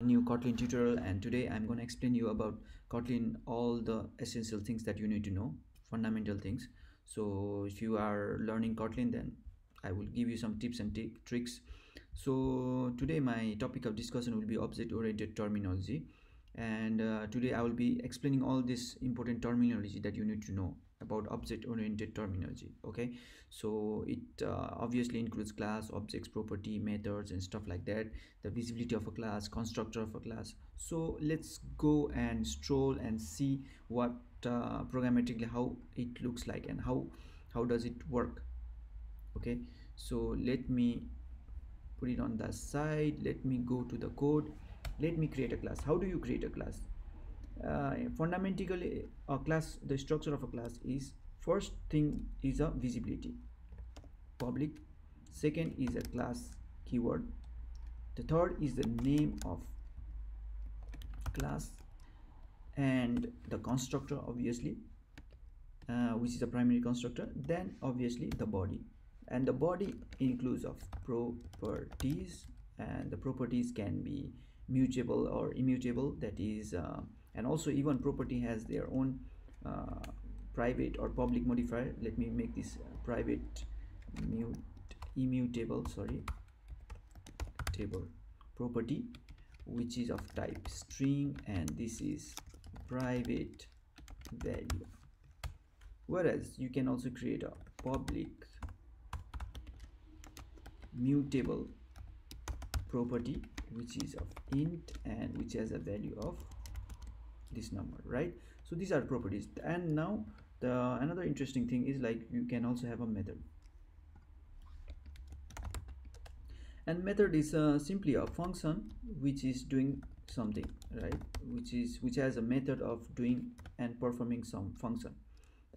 new kotlin tutorial and today i'm going to explain you about kotlin all the essential things that you need to know fundamental things. So if you are learning kotlin then i will give you some tips and tricks. So today my topic of discussion will be object oriented terminology. And uh, today i will be explaining all this important terminology that you need to know about object oriented terminology okay? So it uh, obviously includes class objects property methods and stuff like that. The visibility of a class constructor of a class. So let's go and stroll and see what uh, programmatically how it looks like and how how does it work okay? So let me put it on the side. Let me go to the code. Let me create a class. How do you create a class uh, fundamentally a class the structure of a class is first thing is a visibility. Public. Second is a class keyword. The third is the name of class and the constructor obviously uh, which is a primary constructor. Then obviously the body. And the body includes of properties and the properties can be mutable or immutable. That is uh, and also even property has their own uh, private or public modifier. Let me make this uh, private mute immutable sorry table property which is of type string and this is private value. Whereas you can also create a public mutable property which is of int and which has a value of this number right? So these are properties. And now the another interesting thing is like you can also have a method. And method is uh, simply a function which is doing something right? Which is which has a method of doing and performing some function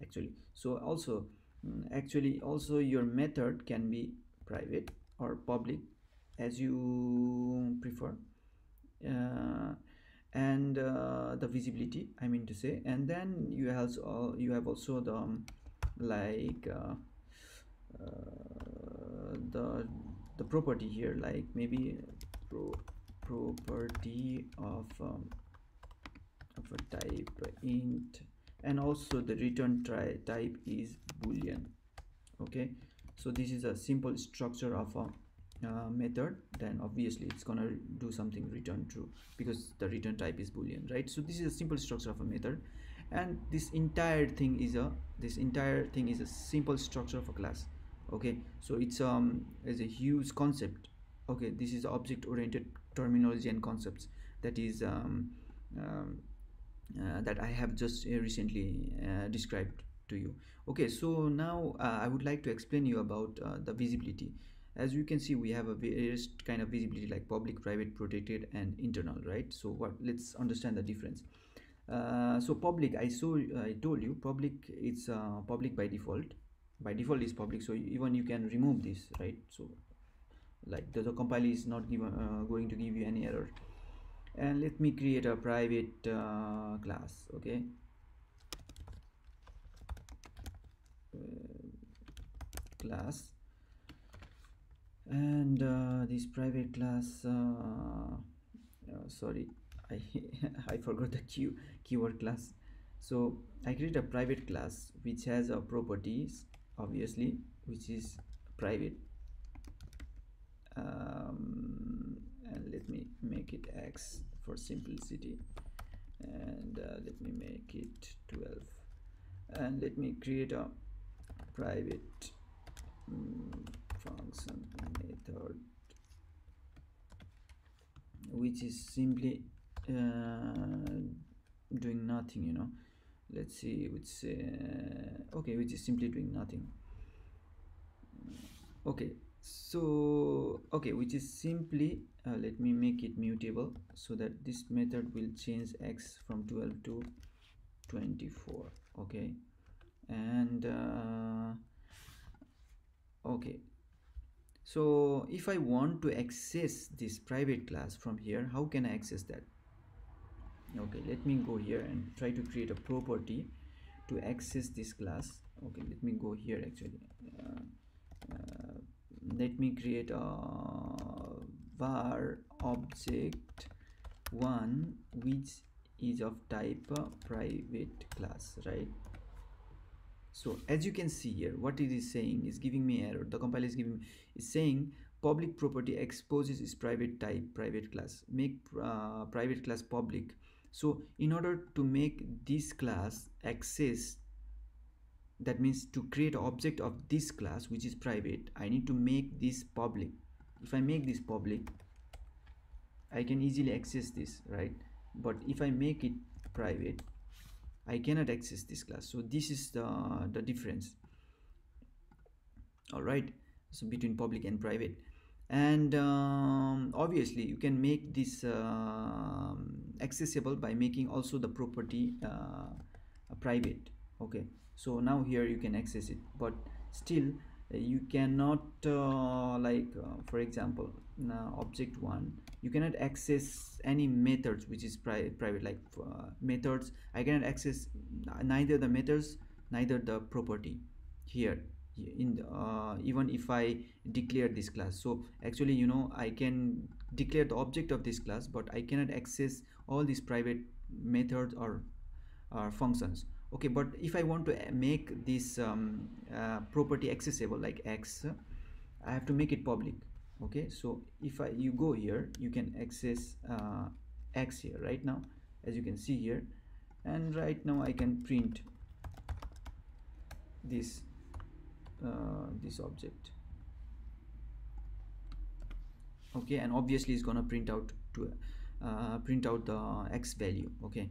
actually. So also mm, actually also your method can be private or public as you prefer. Uh, and uh, the visibility i mean to say. And then you have also you have also the um, like uh, uh, the the property here like maybe pro property of um, of a type int and also the return type is boolean. Okay? So this is a simple structure of a uh, method then obviously it's gonna do something return true because the return type is boolean right? So this is a simple structure of a method. And this entire thing is a this entire thing is a simple structure of a class okay? So it's um is a huge concept okay? This is object oriented terminology and concepts. That is um, um uh, that I have just uh, recently uh, described to you okay? So now uh, I would like to explain you about uh, the visibility as you can see we have a various kind of visibility like public private protected and internal right? So what let's understand the difference. Uh, so public i saw i told you public it's uh, public by default. By default is public so even you can remove this right? So like the, the compiler is not given uh, going to give you any error. And let me create a private uh, class okay? Uh, class and uh, this private class uh, uh, sorry I, I forgot the key, keyword class. So I create a private class which has a properties obviously which is private. Um, and let me make it x for simplicity. And uh, let me make it 12 and let me create a private um, function method which is simply uh, doing nothing you know. Let's see which uh, okay which is simply doing nothing. Okay so okay which is simply uh, let me make it mutable so that this method will change x from 12 to 24 okay? And uh, okay so if I want to access this private class from here how can I access that? Okay let me go here and try to create a property to access this class. Okay let me go here actually. Uh, uh, let me create a var object one which is of type uh, private class right so as you can see here what it is saying is giving me error. The compiler is giving is saying public property exposes is private type private class. Make uh, private class public. So in order to make this class access that means to create object of this class which is private i need to make this public. If i make this public i can easily access this right? But if i make it private i cannot access this class. So this is the the difference. All right. So between public and private. And um, obviously you can make this uh, accessible by making also the property uh, private. Okay. So now here you can access it. But still you cannot uh, like uh, for example object one you cannot access any methods which is pri private like uh, methods. I cannot access neither the methods neither the property here in the, uh, even if i declare this class. So actually you know i can declare the object of this class but i cannot access all these private methods or, or functions okay but if i want to make this um, uh, property accessible like x i have to make it public. Okay so if i you go here you can access uh, x here right now as you can see here. And right now i can print this uh, this object. Okay and obviously it's gonna print out to uh, print out the x value. Okay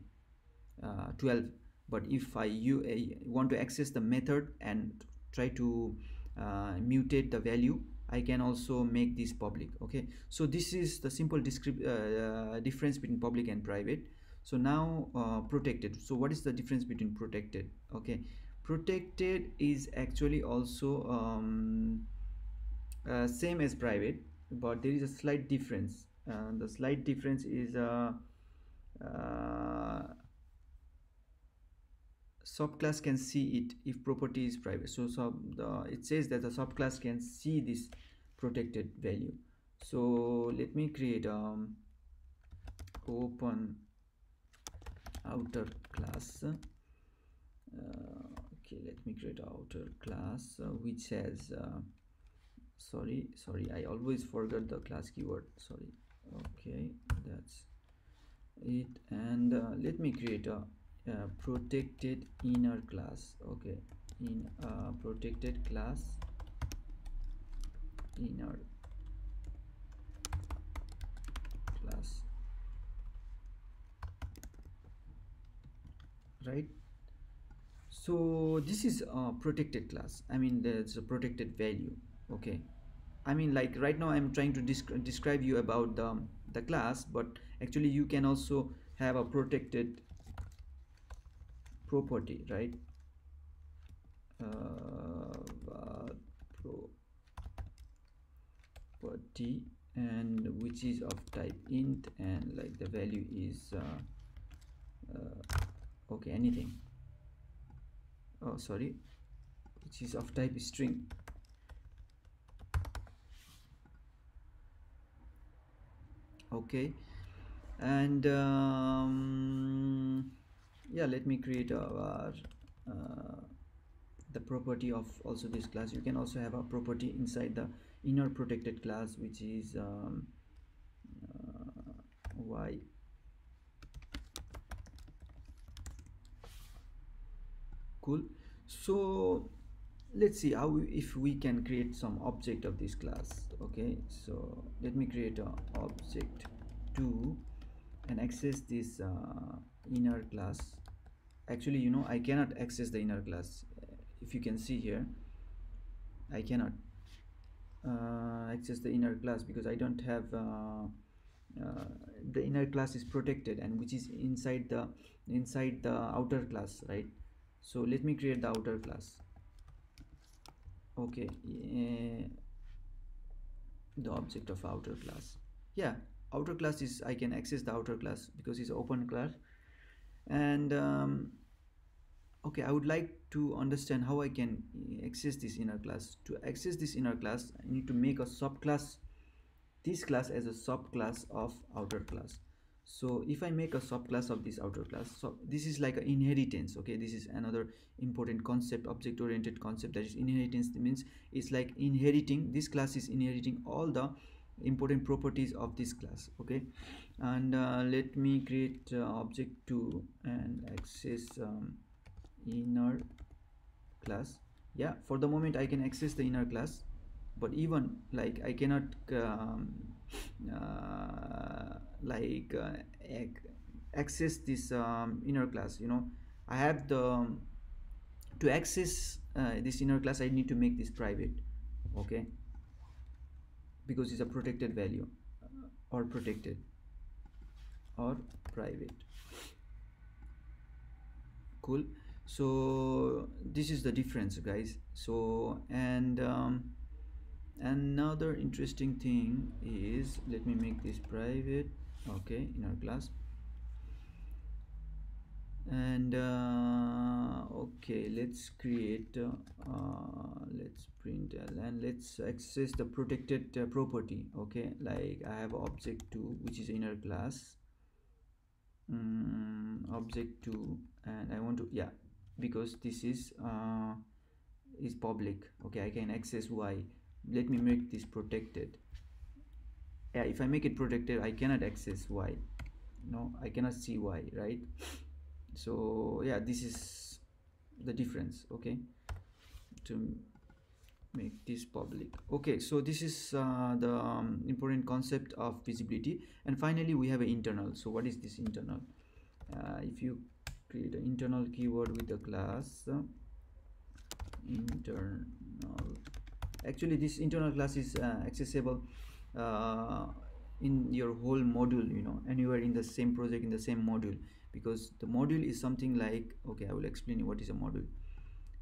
uh, 12 but if I you uh, want to access the method and try to uh, mutate the value I can also make this public okay? So this is the simple uh, uh, difference between public and private. So now uh, protected. So what is the difference between protected okay? Protected is actually also um, uh, same as private but there is a slight difference. The slight difference is subclass can see it if property is private. So sub it says that the subclass can see this protected value. So let me create um open outer class. Uh, okay let me create outer class uh, which has uh, sorry sorry i always forget the class keyword. Sorry. Okay that's it. And uh, let me create a uh, protected inner class okay? In a protected class inner class. Right? So this is a protected class. I mean there's a protected value okay? I mean like right now i'm trying to desc describe you about the the class but actually you can also have a protected property right? Uh, property and which is of type int and like the value is uh, uh, okay anything. Oh sorry. Which is of type string. Okay. And um, yeah let me create our uh, the property of also this class you can also have a property inside the inner protected class which is um, uh, y. Cool. So let's see how we, if we can create some object of this class okay so let me create a object 2 and access this uh, inner class actually you know I cannot access the inner class if you can see here I cannot uh, access the inner class because I don't have uh, uh, the inner class is protected and which is inside the inside the outer class right? So let me create the outer class okay uh, the object of outer class yeah outer class is I can access the outer class because it's open class and um, okay I would like to understand how I can access this inner class. To access this inner class I need to make a subclass. This class as a subclass of outer class. So if i make a subclass of this outer class so this is like an inheritance okay? This is another important concept object oriented concept that is inheritance. Means it's like inheriting this class is inheriting all the important properties of this class okay? And uh, let me create uh, object 2 and access um, inner class. Yeah for the moment i can access the inner class but even like i cannot um, uh, like uh, access this um, inner class you know. I have the um, to access uh, this inner class i need to make this private okay? Because it's a protected value uh, or protected or private. Cool so this is the difference guys. So and um, another interesting thing is let me make this private okay in our class. And uh, okay let's create uh, uh, let's print and let's access the protected uh, property okay? Like I have object 2 which is inner class. Um, object 2 and I want to yeah because this is uh, is public. Okay I can access y. Let me make this protected. Yeah if I make it protected I cannot access y. No I cannot see y right? So yeah this is the difference okay? To make this public. Okay so this is uh, the um, important concept of visibility. And finally we have an internal. So what is this internal? Uh, if you create an internal keyword with the class. Internal. Actually this internal class is uh, accessible uh, in your whole module you know anywhere in the same project in the same module. Because the module is something like okay i will explain you what is a module.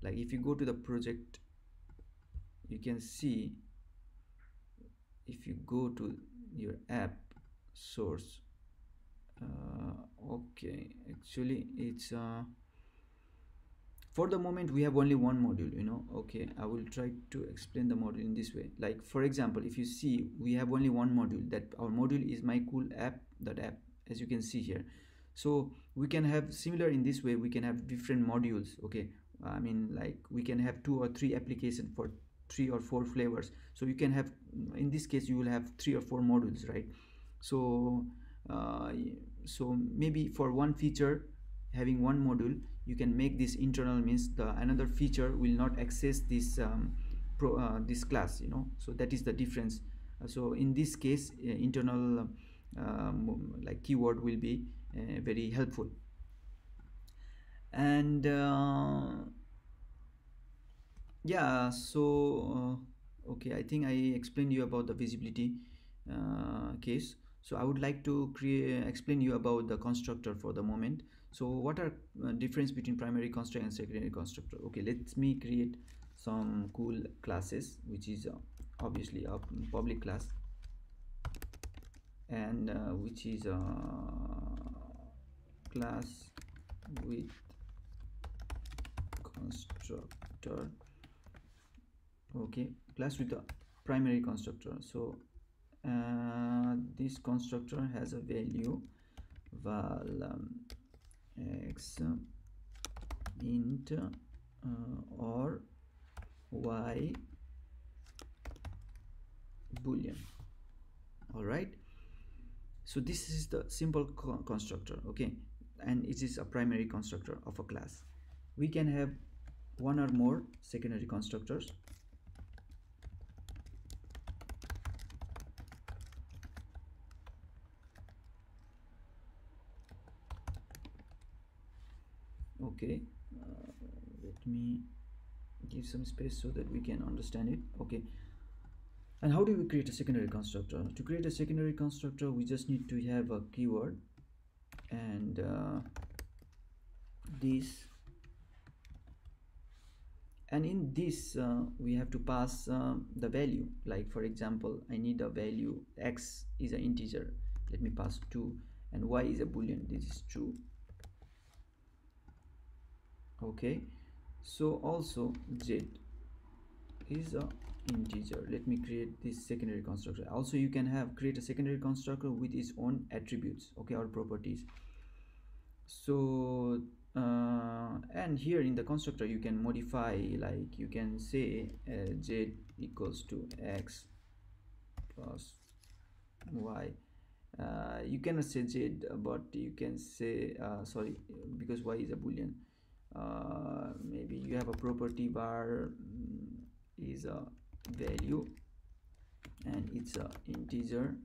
Like if you go to the project you can see if you go to your app source okay actually it's uh, for the moment we have only one module you know? Okay i will try to explain the module in this way. Like for example if you see we have only one module that our module is my cool app that app as you can see here. So we can have similar in this way we can have different modules okay? I mean like we can have two or three applications for three or four flavors. So you can have in this case you will have three or four modules right? So uh, so maybe for one feature having one module you can make this internal means the another feature will not access this um, pro, uh, this class you know. So that is the difference. Uh, so in this case uh, internal um, like keyword will be uh, very helpful. And uh, yeah so uh, okay i think i explained you about the visibility case so i would like to create explain you about the constructor for the moment. So what are uh, difference between primary constructor and secondary constructor? Okay let me create some cool classes which is uh, obviously a public class and uh, which is a class with constructor. Okay class with the primary constructor. So uh, this constructor has a value val um, x int uh, or y boolean. All right? So this is the simple co constructor okay? And it is a primary constructor of a class. We can have one or more secondary constructors okay uh, let me give some space so that we can understand it. Okay. And how do we create a secondary constructor? To create a secondary constructor we just need to have a keyword and uh, this. And in this uh, we have to pass uh, the value. Like for example I need a value x is an integer. Let me pass 2 and y is a boolean. This is true okay so also z is a integer. Let me create this secondary constructor. Also you can have create a secondary constructor with its own attributes okay or properties. So uh, and here in the constructor you can modify like you can say uh, z equals to x plus y. Uh, you cannot say z but you can say uh, sorry because y is a boolean uh, maybe you have a property var mm, is a value and it's a integer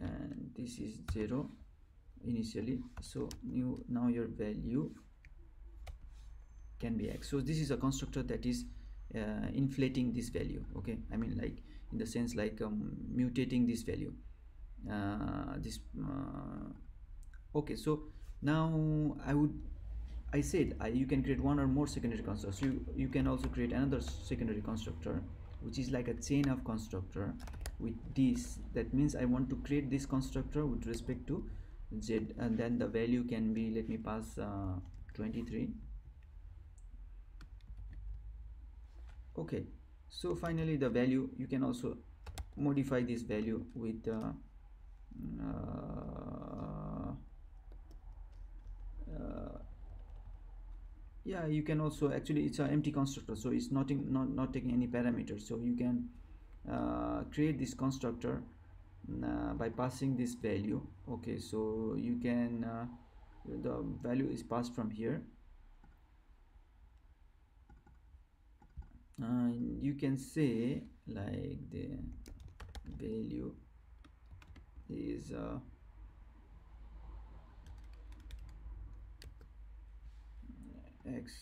and this is zero initially. So new now your value can be x. So this is a constructor that is uh, inflating this value okay? I mean like in the sense like um, mutating this value. Uh, this uh, okay so now i would i said I, you can create one or more secondary constructors you you can also create another secondary constructor which is like a chain of constructor with this. That means i want to create this constructor with respect to z and then the value can be let me pass uh, 23 okay so finally the value you can also modify this value with uh, uh, yeah you can also actually it's an empty constructor so it's not in, not not taking any parameters. So you can uh, create this constructor uh, by passing this value. Okay so you can uh, the value is passed from here. Uh, you can say like the value is uh, x.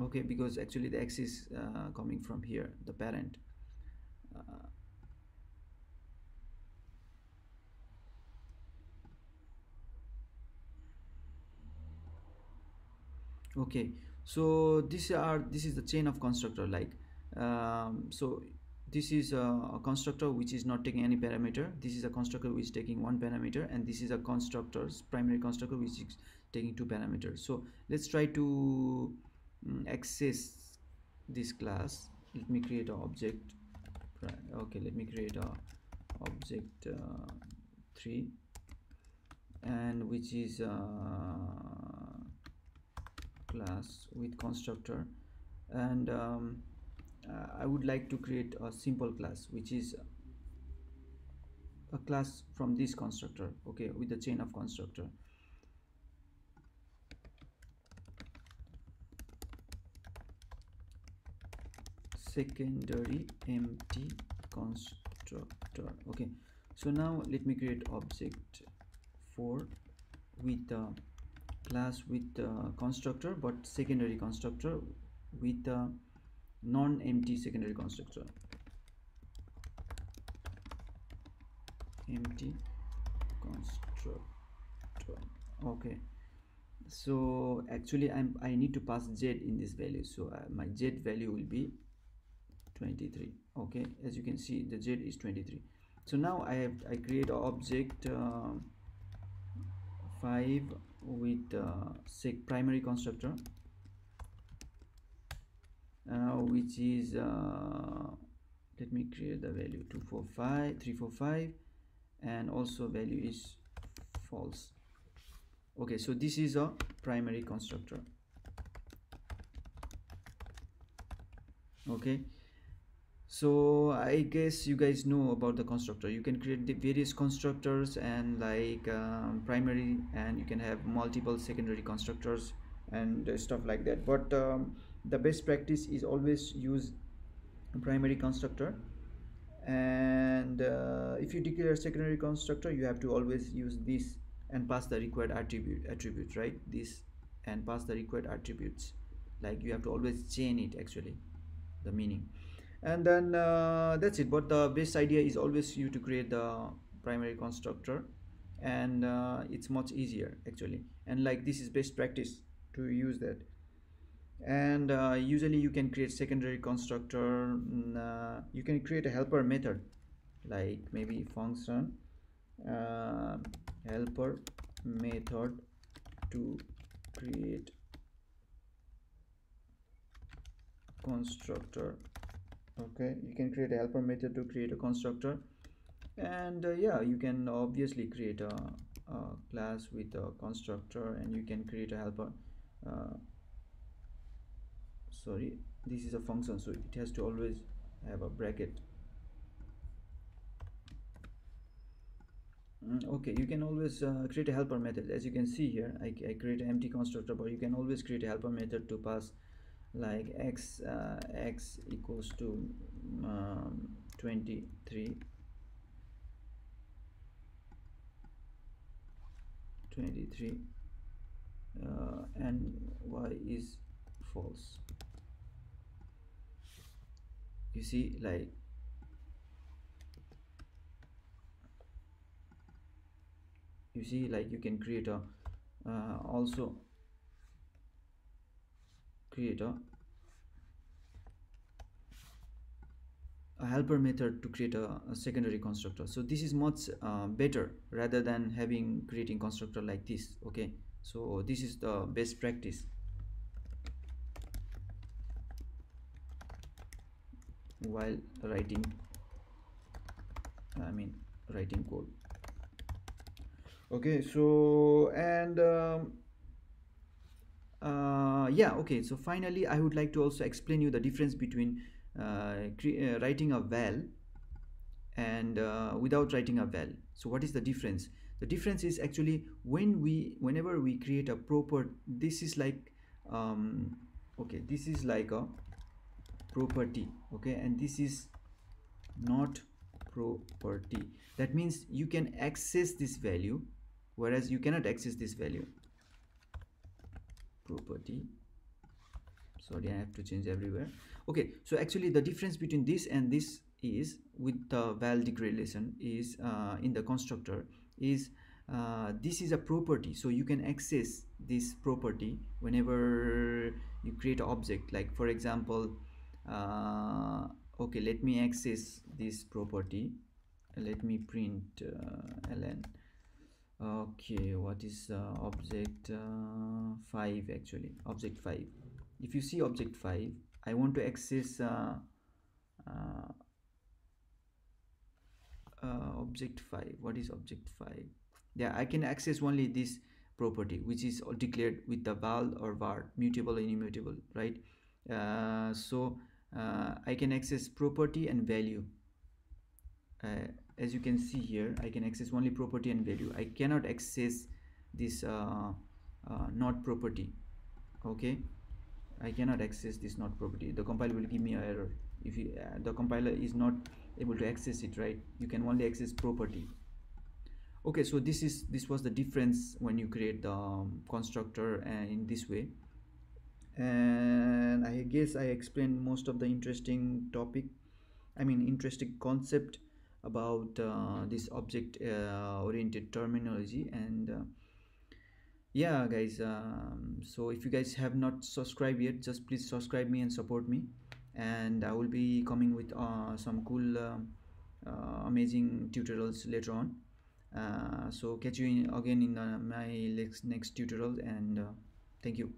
Okay because actually the x is uh, coming from here the parent. Uh, okay so this are this is the chain of constructor like um, so this is a, constructor which is not taking any parameter. This is a constructor which is taking one parameter and this is a constructor's primary constructor which is taking two parameters. So let's try to um, access this class. Let me create an object okay let me create a object uh, 3 and which is a class with constructor. And um, uh, I would like to create a simple class which is a class from this constructor okay with the chain of constructor. Secondary empty constructor okay. So now let me create object 4 with the class with the constructor but secondary constructor with the non-empty secondary constructor empty constructor okay. So actually i'm i need to pass z in this value. So uh, my z value will be 23 okay. As you can see the z is 23 so now i have i create object uh, 5 with uh, primary constructor which is uh, let me create the value 245 345 and also value is false. Okay so this is a primary constructor. Okay so i guess you guys know about the constructor. You can create the various constructors and like um, primary and you can have multiple secondary constructors and uh, stuff like that. But um, the best practice is always use primary constructor. And uh, if you declare secondary constructor you have to always use this and pass the required attribute attributes right? This and pass the required attributes. Like you have to always chain it actually the meaning. And then uh, that's it. But the best idea is always you to create the primary constructor. And uh, it's much easier actually. And like this is best practice to use that and uh, usually you can create secondary constructor mm, uh, you can create a helper method like maybe function uh, helper method to create constructor. Okay you can create a helper method to create a constructor. And uh, yeah you can obviously create a, a, class with a constructor and you can create a helper uh, sorry this is a function so it has to always have a bracket. Mm, okay you can always uh, create a helper method. As you can see here I, I create an empty constructor but you can always create a helper method to pass like x uh, x equals to um, 23 23 uh, and y is false you see like you see like you can create a uh, also create a, a helper method to create a, a, secondary constructor. So this is much uh, better rather than having creating constructor like this okay? So this is the best practice while writing I mean writing code. Okay so and um, uh, yeah okay so finally I would like to also explain you the difference between uh, uh, writing a val and uh, without writing a val so what is the difference? The difference is actually when we whenever we create a proper this is like um, okay this is like a property okay? And this is not property. That means you can access this value whereas you cannot access this value. Property. Sorry I have to change everywhere. Okay so actually the difference between this and this is with the val declaration is uh, in the constructor is uh, this is a property. So you can access this property whenever you create object. Like for example uh, okay let me access this property. Let me print uh, ln okay what is uh, object uh, 5 actually? Object 5 if you see object 5 I want to access uh, uh, uh, object 5 what is object 5 yeah I can access only this property which is declared with the val or var mutable and immutable right? Uh, so I can access property and value. As you can see here I can access only property and value. I cannot access this uh, uh, not property okay? I cannot access this not property. The compiler will give me an error. If you, uh, the compiler is not able to access it right? You can only access property. Okay so this is this was the difference when you create the um, constructor uh, in this way and I guess I explained most of the interesting topic I mean interesting concept about uh, this object uh, oriented terminology. And uh, yeah guys um, so if you guys have not subscribed yet just please subscribe me and support me. And I will be coming with uh, some cool uh, uh, amazing tutorials later on. So catch you in, again in my next, next tutorial. And thank you